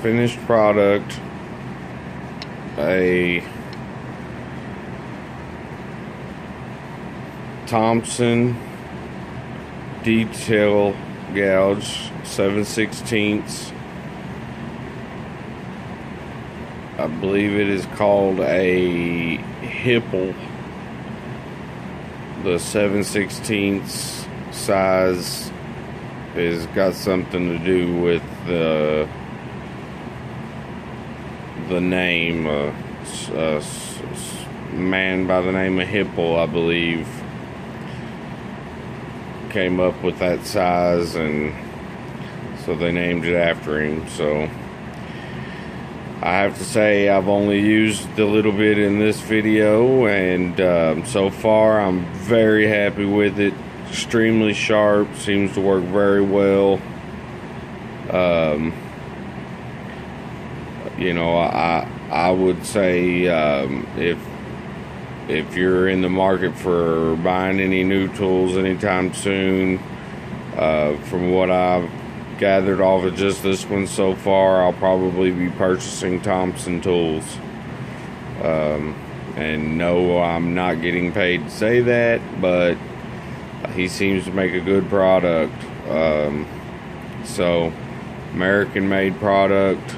finished product, a Thompson detail gouge 7 16ths. I believe it is called a Hipple. The 7 16ths size has got something to do with the the name uh, uh, man by the name of Hipple, I believe, came up with that size, and so they named it after him. So I have to say, I've only used a little bit in this video, and um, so far I'm very happy with it. Extremely sharp, seems to work very well. Um, you know, I I would say um, if if you're in the market for buying any new tools anytime soon, uh, from what I've gathered off of just this one so far, I'll probably be purchasing Thompson tools. Um, and no, I'm not getting paid to say that, but he seems to make a good product. Um, so, American made product.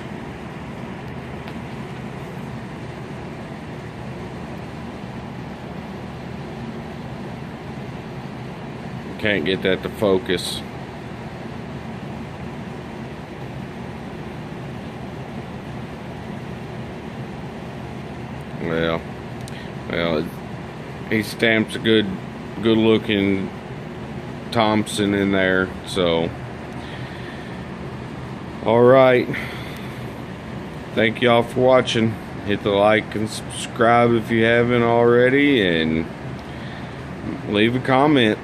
Can't get that to focus. Well, well, he stamps a good, good looking Thompson in there. So, all right. Thank y'all for watching. Hit the like and subscribe if you haven't already, and leave a comment.